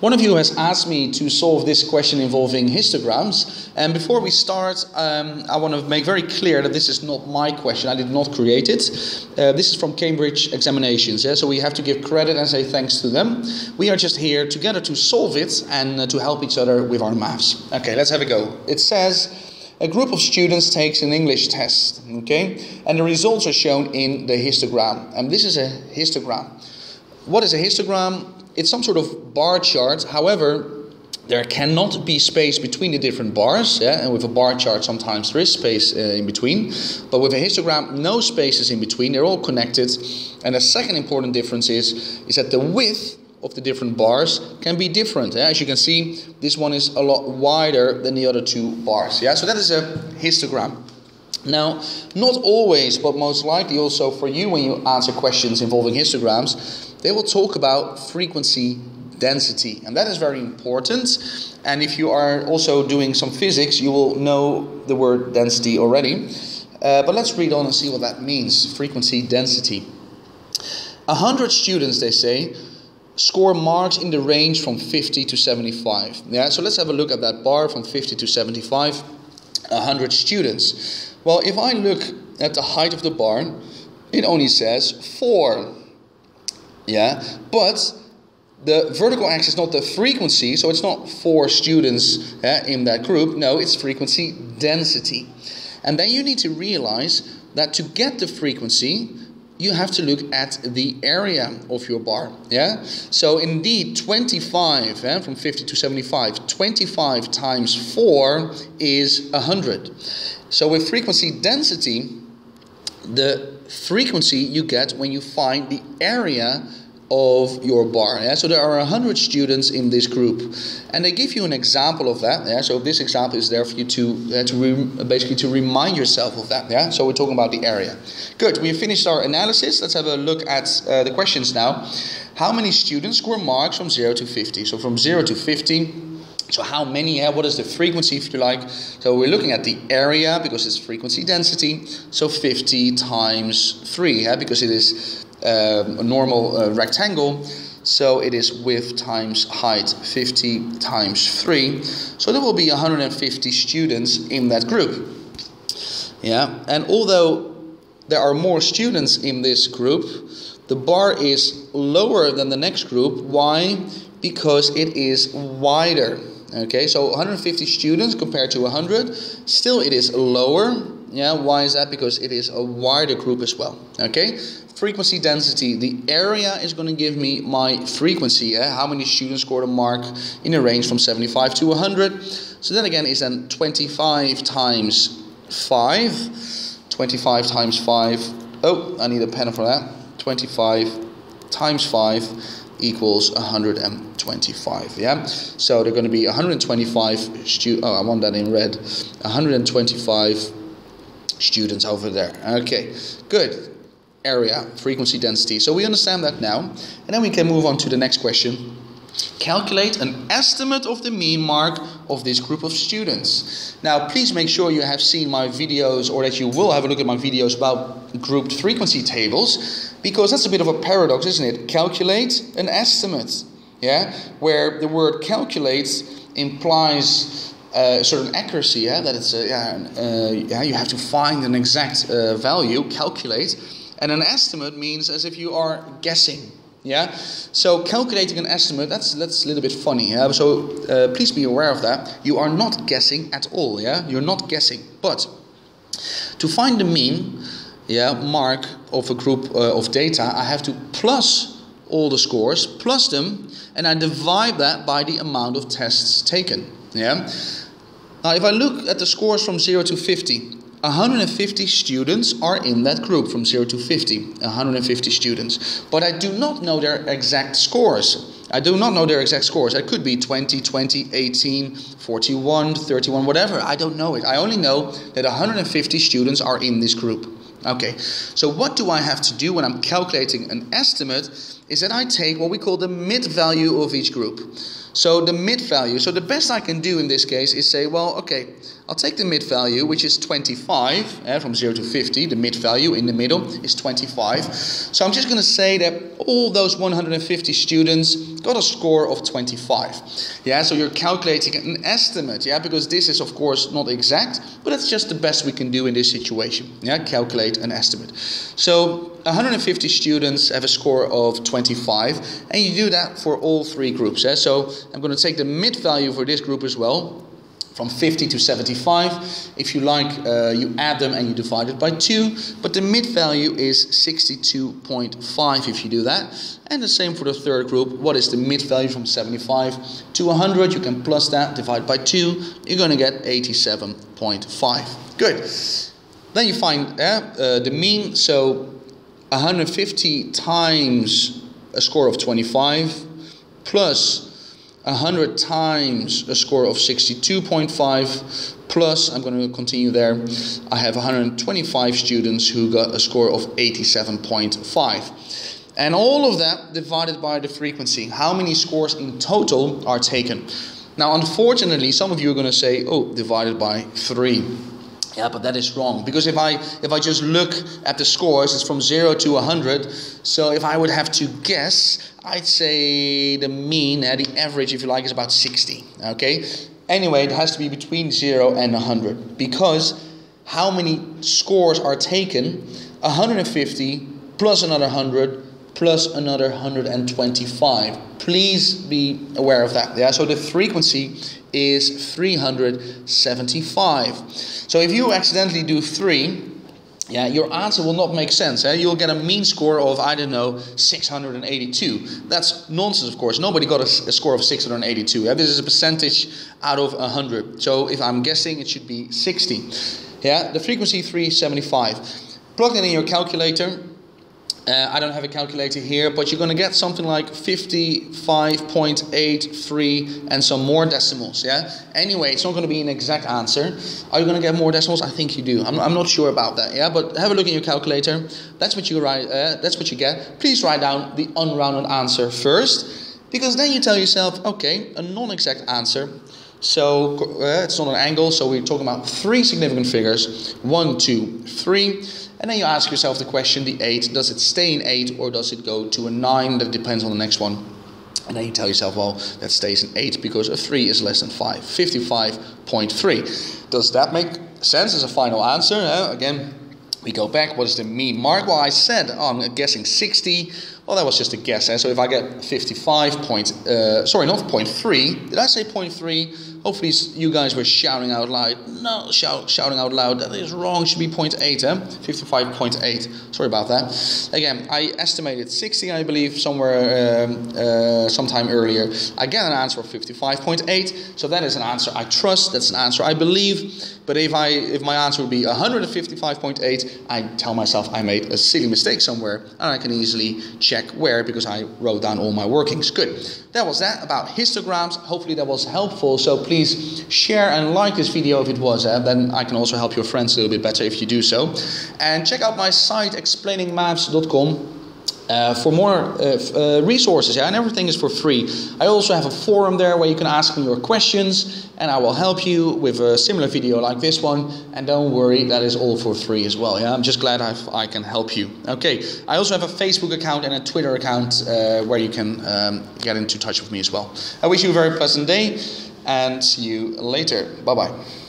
One of you has asked me to solve this question involving histograms. And before we start, um, I want to make very clear that this is not my question. I did not create it. Uh, this is from Cambridge Examinations. Yeah? So we have to give credit and say thanks to them. We are just here together to solve it and uh, to help each other with our maths. Okay, let's have a go. It says a group of students takes an English test. Okay, and the results are shown in the histogram. And this is a histogram. What is a histogram? It's some sort of bar chart. However, there cannot be space between the different bars. Yeah? And with a bar chart, sometimes there is space uh, in between. But with a histogram, no spaces in between. They're all connected. And the second important difference is, is that the width of the different bars can be different. Yeah? As you can see, this one is a lot wider than the other two bars. Yeah? So that is a histogram. Now, not always, but most likely also for you when you answer questions involving histograms, they will talk about frequency density, and that is very important. And if you are also doing some physics, you will know the word density already. Uh, but let's read on and see what that means frequency density. A hundred students, they say, score marks in the range from 50 to 75. Yeah, so let's have a look at that bar from 50 to 75. 100 students. Well, if I look at the height of the bar, it only says 4 yeah, but the vertical axis is not the frequency, so it's not four students uh, in that group. No, it's frequency density. And then you need to realize that to get the frequency, you have to look at the area of your bar. Yeah? So indeed, 25 eh, from 50 to 75, 25 times 4 is 100. So with frequency density, the frequency you get when you find the area of your bar. Yeah? So there are 100 students in this group. And they give you an example of that. Yeah? So this example is there for you to, uh, to re- basically to remind yourself of that. Yeah? So we're talking about the area. Good, we finished our analysis. Let's have a look at uh, the questions now. How many students score marks from 0 to 50? So from 0 to 50, so how many, what is the frequency if you like? So we're looking at the area because it's frequency density. So 50 times 3, yeah, because it is um, a normal uh, rectangle. So it is width times height, 50 times 3. So there will be 150 students in that group. Yeah, and although there are more students in this group, the bar is lower than the next group. Why? Because it is wider. Okay, so 150 students compared to 100, still it is lower. Yeah, why is that? Because it is a wider group as well. Okay, frequency density, the area is going to give me my frequency, how many students scored a mark in a range from 75 to 100. So that again is then 25 times 5. 25 times 5. Oh, I need a pen for that. 25 times 5 equals 125. Yeah? So they're going to be 125 stu- oh, I want that in red. 125 students over there. Okay, good area, frequency density. So we understand that now. And then we can move on to the next question. Calculate an estimate of the mean mark of this group of students. Now, please make sure you have seen my videos or that you will have a look at my videos about grouped frequency tables because that's a bit of a paradox, isn't it? Calculate an estimate, yeah, where the word calculate implies a certain accuracy, yeah, that it's a, yeah, uh, yeah, you have to find an exact uh, value, calculate and an estimate means as if you are guessing. Yeah. So calculating an estimate that's that's a little bit funny. Yeah. So uh, please be aware of that. You are not guessing at all. Yeah. You're not guessing. But to find the mean, yeah, mark of a group uh, of data, I have to plus all the scores, plus them, and I divide that by the amount of tests taken. Yeah. Now, if I look at the scores from 0 to 50, 150 students are in that group from 0 to 50. 150 students. But I do not know their exact scores. I do not know their exact scores. It could be 20, 20, 18, 41, 31, whatever. I don't know it. I only know that 150 students are in this group. Okay, so what do I have to do when I'm calculating an estimate is that I take what we call the mid value of each group. So the mid value, so the best I can do in this case is say, well, okay, I'll take the mid value, which is 25, uh, from 0 to 50. The mid value in the middle is 25. So I'm just going to say that all those 150 students got a score of 25. Yeah, so you're calculating an estimate, yeah, because this is, of course, not exact, but it's just the best we can do in this situation. Yeah, calculate an estimate. So 150 students have a score of 25, and you do that for all three groups. Yeah? So I'm going to take the mid value for this group as well, from 50 to 75. If you like, uh, you add them and you divide it by 2. But the mid value is 62.5 if you do that. And the same for the third group. What is the mid value from 75 to 100? You can plus that, divide by 2. You're going to get 87.5. Good. Then you find uh, uh, the mean. So 150 times a score of 25 plus 100 times a score of 62.5 plus I'm going to continue there I have 125 students who got a score of 87.5 and all of that divided by the frequency how many scores in total are taken? Now unfortunately some of you are going to say oh divided by 3 yeah, but that is wrong because if I if I just look at the scores, it's from zero to 100. So if I would have to guess, I'd say the mean, uh, the average, if you like, is about 60. Okay. Anyway, it has to be between zero and 100 because how many scores are taken? 150 plus another 100 plus another 125. Please be aware of that. Yeah. So the frequency is 375. So if you accidentally do 3, yeah, your answer will not make sense. Eh? You'll get a mean score of, I don't know, 682. That's nonsense, of course. Nobody got a, a score of 682. Yeah? This is a percentage out of 100. So if I'm guessing, it should be 60. Yeah, the frequency 375. Plug it in your calculator uh, I don't have a calculator here, but you're going to get something like 55.83 and some more decimals, yeah? Anyway, it's not going to be an exact answer. Are you going to get more decimals? I think you do. I'm, I'm not sure about that, yeah? But have a look in your calculator. That's what you write. Uh, that's what you get. Please write down the unrounded answer first, because then you tell yourself, okay, a non-exact answer. So uh, it's not an angle, so we're talking about three significant figures. One, two, three. And then you ask yourself the question, the 8, does it stay in 8 or does it go to a 9? That depends on the next one. And then you tell yourself, well, that stays in 8 because a 3 is less than 5. 55.3. Does that make sense as a final answer? Uh, again, we go back. What is the mean mark? Well, I said oh, I'm guessing 60. Well, that was just a guess. Eh? So if I get 55 point, uh, sorry, not 0.3. Did I say 0.3? Hopefully you guys were shouting out loud. No, shout, shouting out loud. That is wrong. Should be 0.8, eh? 55.8. Sorry about that. Again, I estimated 60, I believe, somewhere um, uh, sometime earlier. I get an answer of 55.8. So that is an answer I trust. That's an answer I believe. But if I if my answer would be 155.8, I tell myself I made a silly mistake somewhere, and I can easily check where because I wrote down all my workings. Good. That was that about histograms. Hopefully that was helpful. So please share and like this video if it was. Uh, then I can also help your friends a little bit better if you do so. And check out my site explainingmaths.com uh, for more uh, uh, resources, yeah, and everything is for free. I also have a forum there where you can ask me your questions, and I will help you with a similar video like this one. And don't worry, that is all for free as well. Yeah, I'm just glad I've, i can help you. Okay, I also have a Facebook account and a Twitter account uh, where you can um, get into touch with me as well. I wish you a very pleasant day, and see you later. Bye bye.